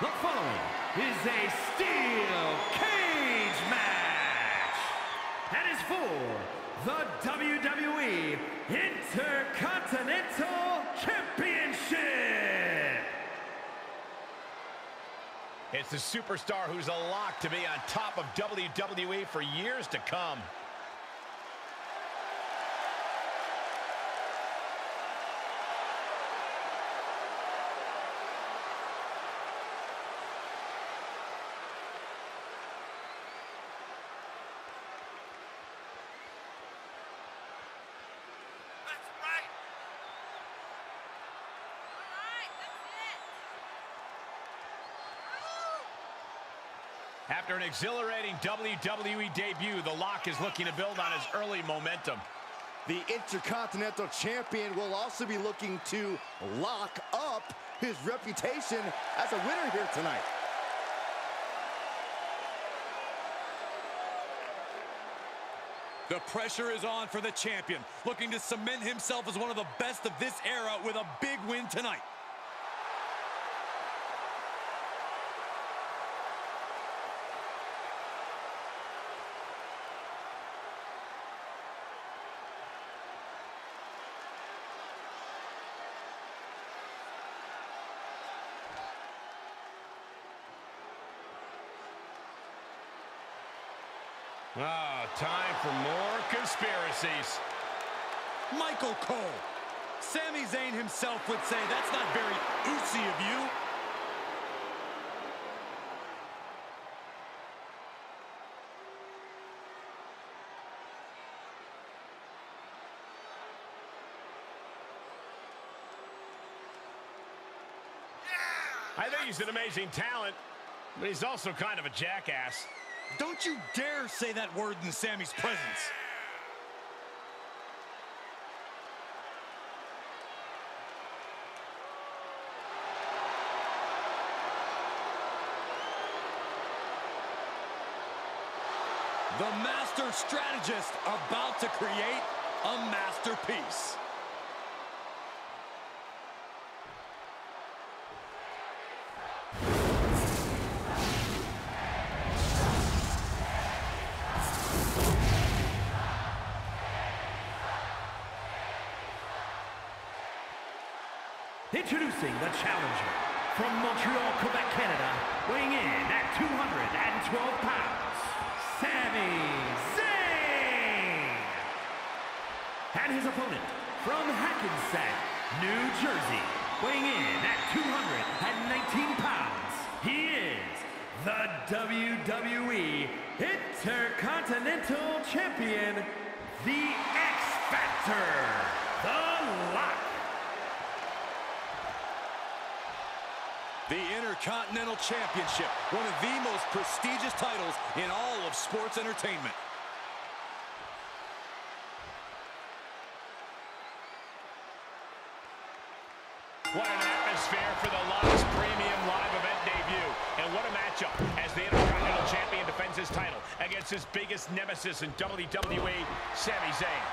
The following is a steel cage match and is for the WWE Intercontinental Championship. It's the superstar who's a lock to be on top of WWE for years to come. After an exhilarating WWE debut, The Lock is looking to build on his early momentum. The Intercontinental Champion will also be looking to lock up his reputation as a winner here tonight. The pressure is on for the champion, looking to cement himself as one of the best of this era with a big win tonight. Ah, time for more conspiracies. Michael Cole. Sami Zayn himself would say that's not very ucey of you. I think he's an amazing talent, but he's also kind of a jackass. Don't you dare say that word in Sami's presence. The master strategist about to create a masterpiece. Introducing the challenger from Montreal, Quebec, Canada, weighing in at 212 pounds, Sami Zayn. And his opponent from Hackensack, New Jersey, weighing in at 219 pounds, he is the WWE Intercontinental Champion, the X Factor, The Lock. The Intercontinental Championship, one of the most prestigious titles in all of sports entertainment. What an atmosphere for the Lock's premium live event debut. And what a matchup as the Intercontinental Champion defends his title against his biggest nemesis in WWE, Sami Zayn.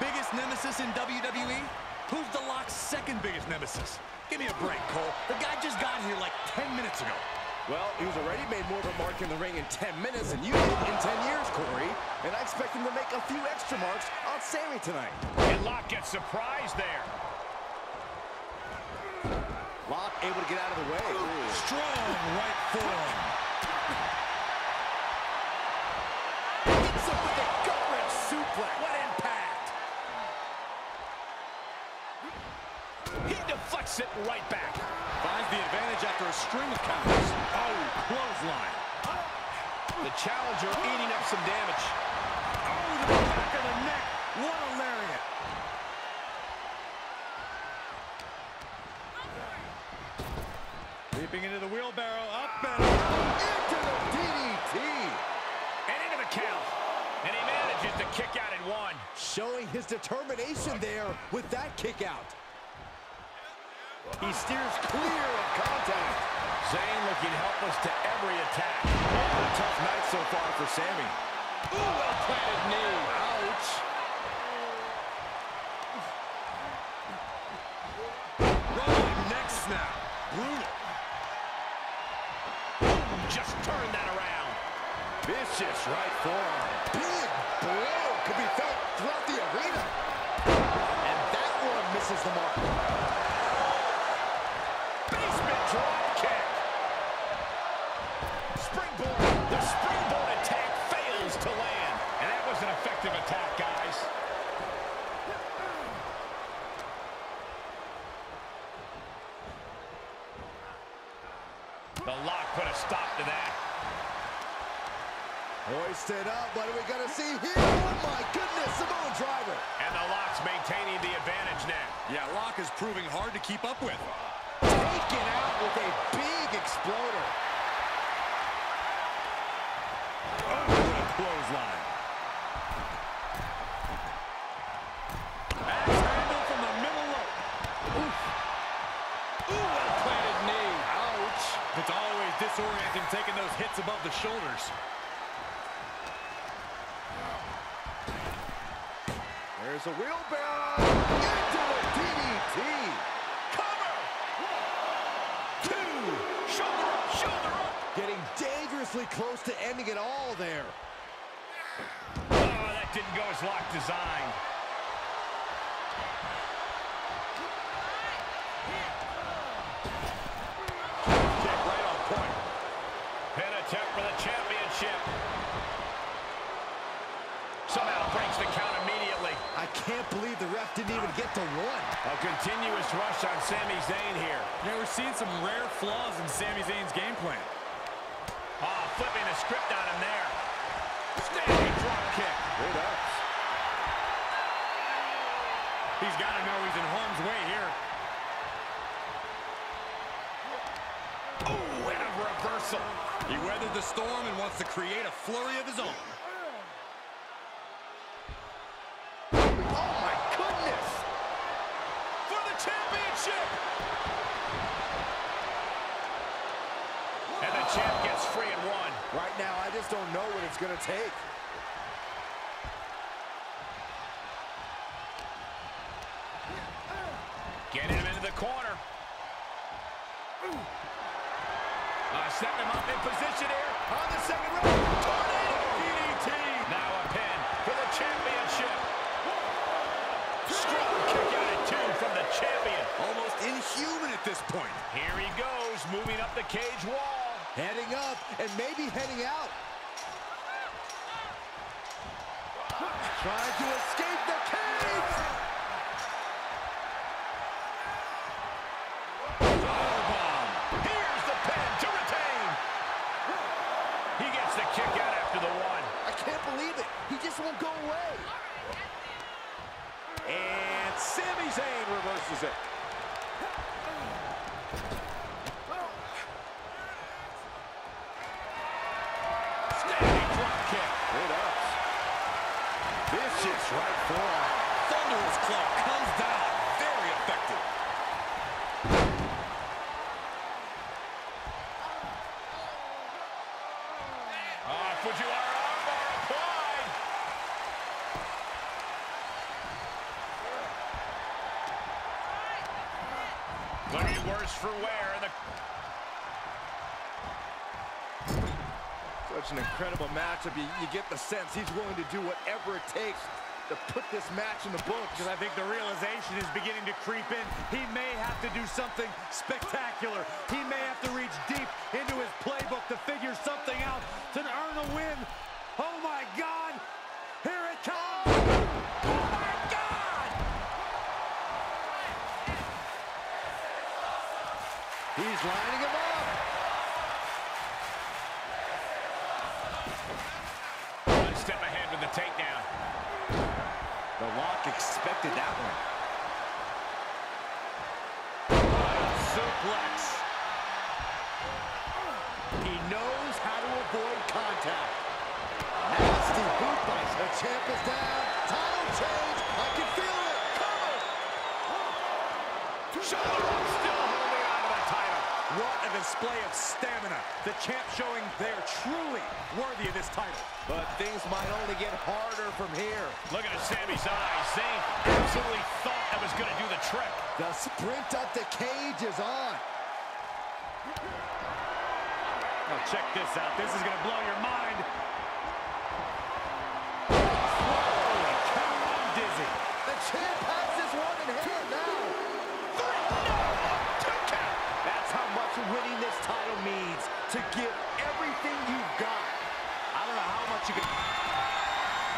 Biggest nemesis in WWE? Who's the Lock's second biggest nemesis? Give me a break, Cole. The guy just got here like 10 minutes ago. Well, he's already made more of a mark in the ring in 10 minutes than you did in 10 years, Corey. And I expect him to make a few extra marks on Sami tonight. And Lock gets surprised there. Lock able to get out of the way. Strong right forearm. Right back. Finds the advantage after a string of counters. Oh, clothesline. The challenger eating up some damage. Oh, the back of the neck. What a lariat. Leaping into the wheelbarrow. Up and Into the DDT. And into the count. And he manages to kick out at one. Showing his determination there with that kick out. He steers clear of contact. Zayn looking helpless to every attack. What a tough night so far for Sami. Ooh, well planted knee. Ouch. Rolling neck snap. Brutal. just turned that around. Vicious right forearm. Big blow could be felt throughout the arena. And that one misses the mark. Basement drop kick. Springboard. The springboard attack fails to land. And that was an effective attack, guys. The lock put a stop to that. Hoisted up. What are we going to see here? Oh, my goodness. Samoan driver. And the lock's maintaining the advantage now. Yeah, Lock is proving hard to keep up with. Taken out with a big exploder. Oh, what a clothesline. Axe handle from the middle rope. Oof. Ooh, what a planted knee. Ouch. It's always disorienting taking those shoulders. There's a wheelbarrow. Into a DDT. Cover! Two! Shoulder up, shoulder up! Getting dangerously close to ending it all there. Oh, that didn't go as Lock designed. Kick right on point. Pin attempt for the championship. Somehow breaks the count immediately. I can't believe the ref didn't even get to one. A continuous rush on Sami Zayn here. Yeah, we're seeing some rare flaws in Sami Zayn's game plan. Ah, flipping the script on him there. Standing drop kick. It up. He's got to know he's in harm's way here. Oh, and a reversal. He weathered the storm and wants to create a flurry of his own. Oh, my goodness. For the championship. And the champ gets free and one. Right now, I just don't know what it's going to take. Getting him into the corner. Uh, setting him up in position here on the second row. Tornado DDT. Now a pin for the championship. Strong kick out at two from the champion. Almost inhuman at this point. Here he goes, moving up the cage wall. Heading up and maybe heading out. Trying to escape the cage. Powerbomb. Here's the pin to retain. He gets the kick out after the one. I can't believe it. He just won't go away. And Sami Zayn reverses it. Standing drop kick. It ups. Vicious right forearm. Thunderous club comes down. Very effective. Ah, for wear. The Such an incredible matchup. You, you get the sense he's willing to do whatever it takes to put this match in the books. Because I think the realization is beginning to creep in. He may have to do something spectacular. He may have to reach deep into his playbook to figure something out to earn a win. Oh, my God. Here it comes. Oh, my God. He's lining him up. Expected that one. Suplex. He knows how to avoid contact. Nasty boot bites. The champ is down. Title change. I can feel it. Cover. Shoulder up, still holding on to the title. What a display of stamina. The champ showing they're truly worthy of this title. But things might only get harder from here. Looking at Sami's eyes, Zayn absolutely thought that was going to do the trick. The sprint up the cage is on. Now check this out. This is going to blow your mind. dizzy. The champ has this one in hand this title means. To give everything you've got. I don't know how much you can...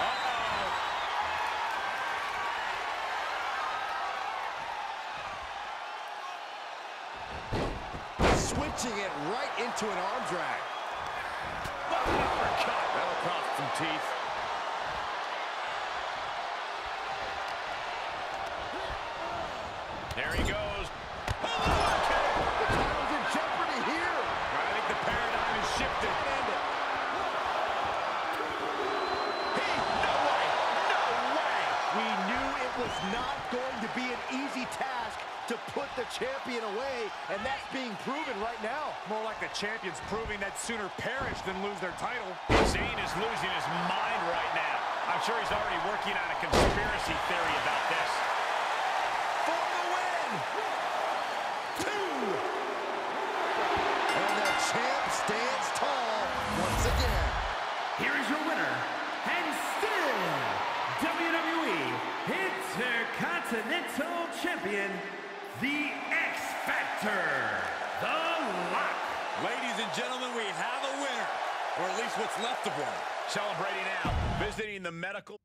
Uh-oh. Switching it right into an arm drag. Uppercut. That'll cost some teeth. There he goes. The title's in jeopardy here. I think the paradigm has shifted. End it. Hey, no way! No way! We knew it was not going to be an easy task to put the champion away, and that's being proven right now. More like the champions proving that sooner perish than lose their title. Zayn is losing his mind right now. I'm sure he's already working on a conspiracy theory about this. For the win! Two! And the champ stands tall once again. Here is your winner, and still WWE Intercontinental Champion, the X Factor, The Lock. Ladies and gentlemen, we have a winner. Or at least what's left of one. Celebrating now, visiting the medical...